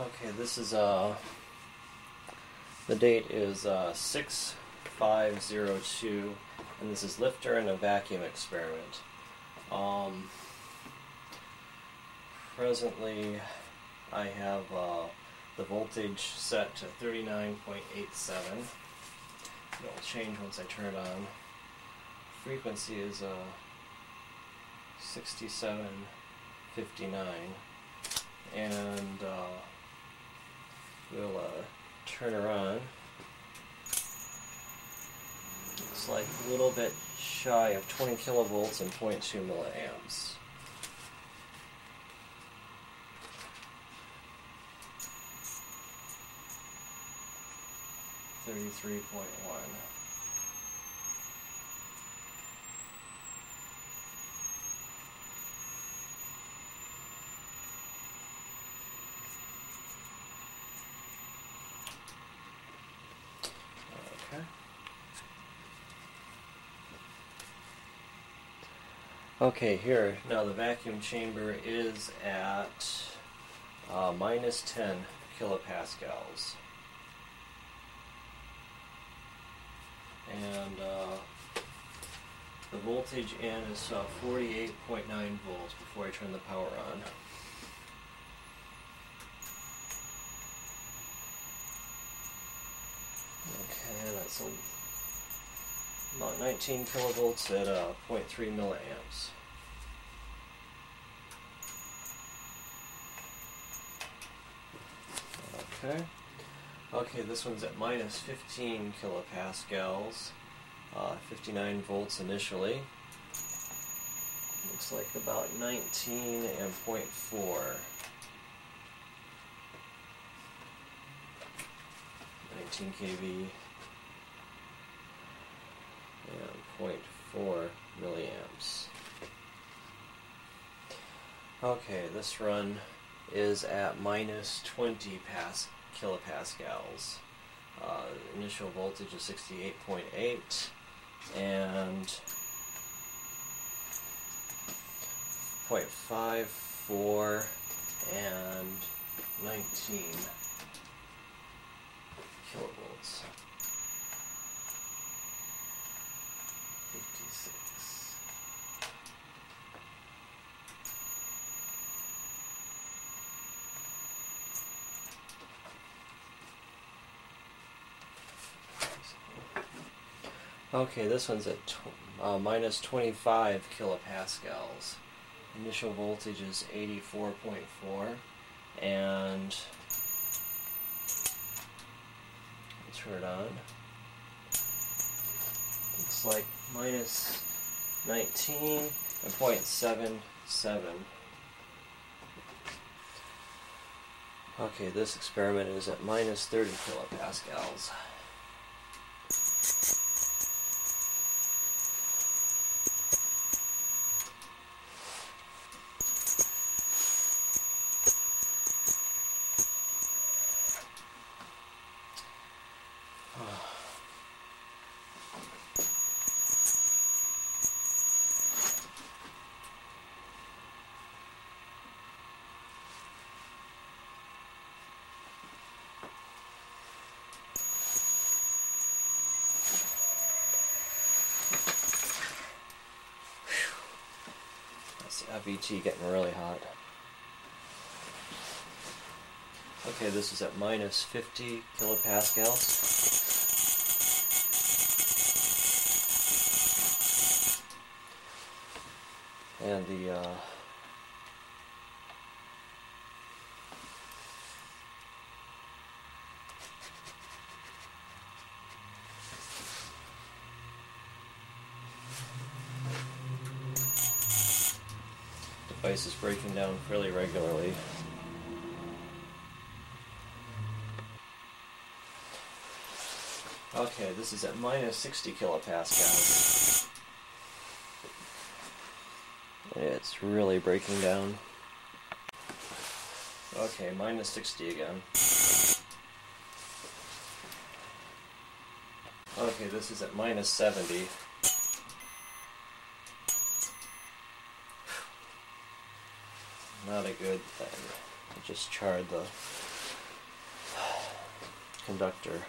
Okay, this is uh the date is uh six five zero two and this is lifter and a vacuum experiment. Um presently I have uh, the voltage set to 39.87. It'll change once I turn it on. Frequency is uh, 67.59 and uh, we'll uh, turn her on. Looks like a little bit shy of 20 kilovolts and 0.2 milliamps. Thirty-three point one. Okay. Okay, here, now the vacuum chamber is at uh, minus 10 kilopascals. And uh, the voltage in is uh, 48.9 volts before I turn the power on. Okay, that's a about 19 kilovolts at uh, 0.3 milliamps. Okay. Okay, this one's at minus 15 kilopascals, uh, 59 volts initially. Looks like about 19 and 0.4. 19 kV and 0.4 milliamps. Okay, this run is at minus 20 pas kilopascals. Uh, initial voltage is 68.8 and 0.54 and 19 kilovolts. Okay, this one's at tw- uh, minus 25 kilopascals. Initial voltage is 84.4 and turn it on. Looks like minus 19 and 0.77. Okay, this experiment is at minus 30 kilopascals. FET getting really hot. Okay, this is at minus 50 kilopascals. And the uh, device is breaking down fairly regularly. Okay, this is at minus 60 kilopascals. It's really breaking down. Okay, minus 60 again. Okay, this is at minus 70. Not a good thing. I just charred the conductor.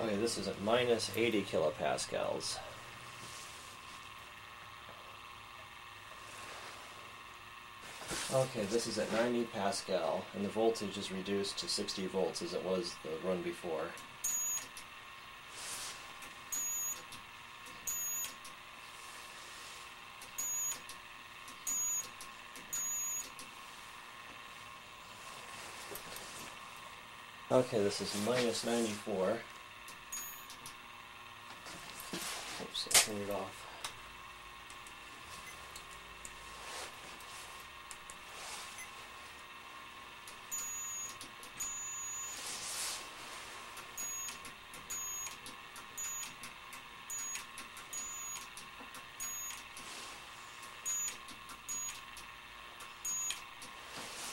Okay, this is at minus 80 kilopascals. Okay, this is at 90 Pascal, and the voltage is reduced to 60 volts as it was the run before. Okay, this is minus 94. Oops, I turned it off.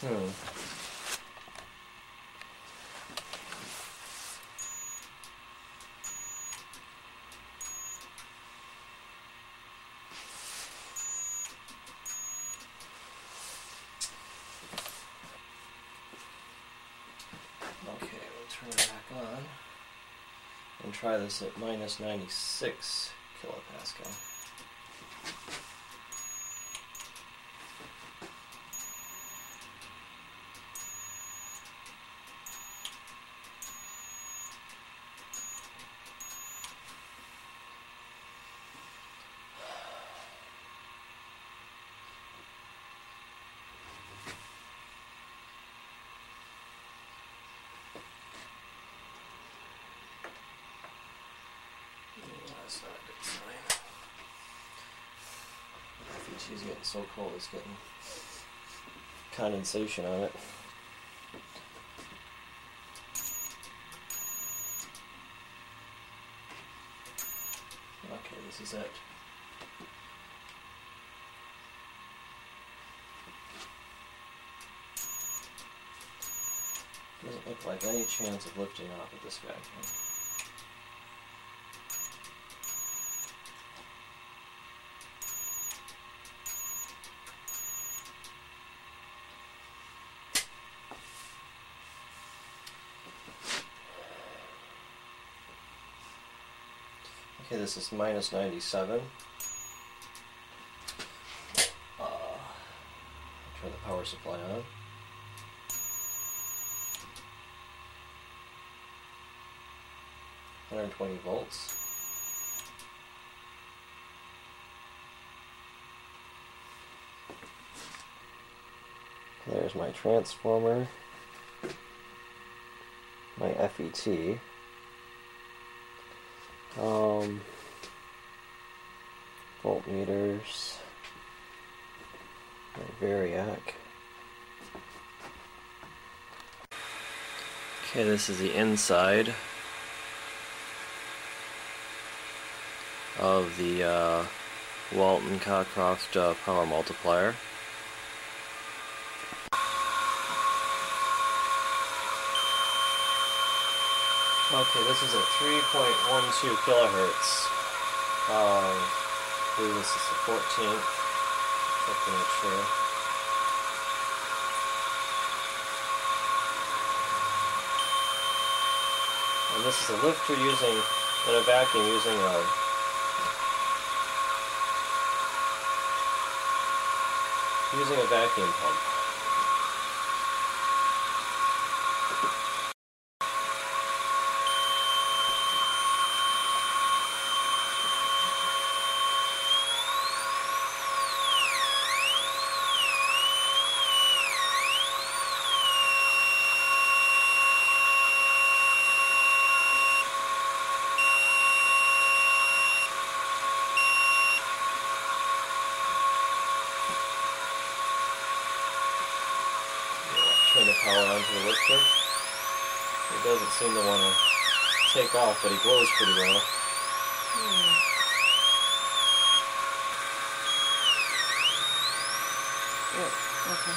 Hmm. Okay, we'll turn it back on and try this at minus 96 kilopascal. That's not a good sign. Getting so cold, it's getting condensation on it. Okay, this is it. Doesn't look like any chance of lifting off with this vacuum. Okay, this is minus 97. Uh, turn the power supply on. Hundred twenty volts. There's my transformer, my FET. Um, voltmeters, Variac. Okay, this is the inside of the uh, Walton Cockcroft uh, power multiplier. Okay, this is at 3.12 kilohertz. Um, I believe this is the 14th. Check to make sure. And this is a lifter using, in a vacuum using a using a vacuum pump. turn the power on to the lifter. It doesn't seem to want to take off, but it glows pretty well. Okay.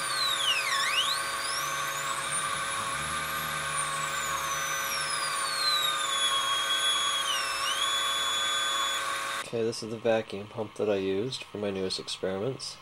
Okay, this is the vacuum pump that I used for my newest experiments.